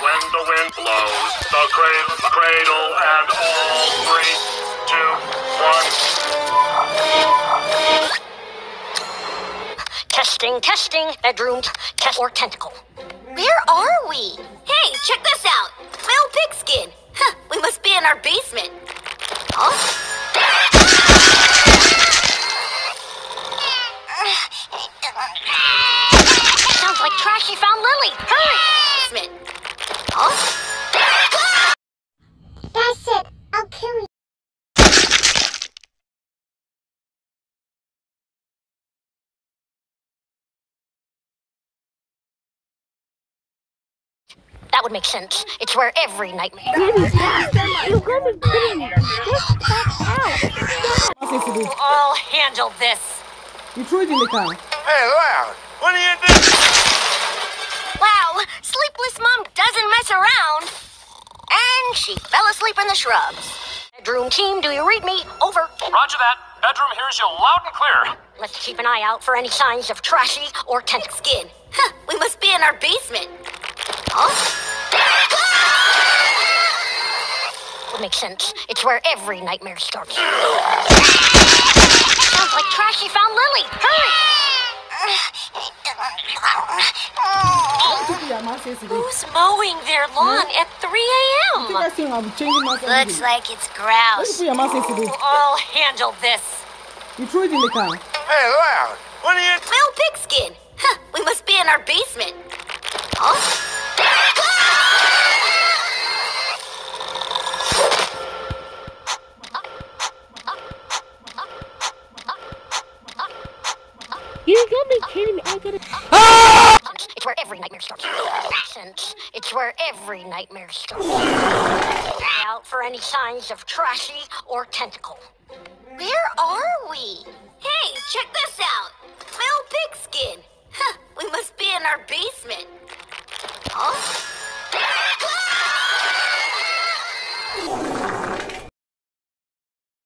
when the wind blows. The cradle, cradle, and all three, two, one. Testing, testing, bedroom, test or tentacle. Where are we? Hey, check this out. My old pigskin. Huh, we must be in our basement. Huh? That would make sense. It's where every nightmare. You're gonna kill me. Just pop out. I'll handle this. You threw it in the car. Hey, Loud, what are you doing? Wow, sleepless mom doesn't mess around. And she fell asleep in the shrubs. Bedroom team, do you read me? Over. Roger that. Bedroom hears you loud and clear. Let's keep an eye out for any signs of Trashy or tentacle. Skin. Huh, we must be in our basement. Would sense. It's where every nightmare starts. Sounds like Trashy found Lily. Hurry! Took your mask yesterday. Who's mowing their lawn at 3 a.m.? I think I'm changing mask every Looks like it's When you grouse. put your mask yesterday, I'll handle this. you threw it in the car. Hey, Loud, what are you My old pigskin. You gotta be kidding me. I gotta. Ah! It's where every nightmare starts. Since it's where every nightmare starts. Stay out for any signs of trashy or tentacle. Where are we? Hey, check this out. My old pigskin. Huh, we must be in our basement. Oh?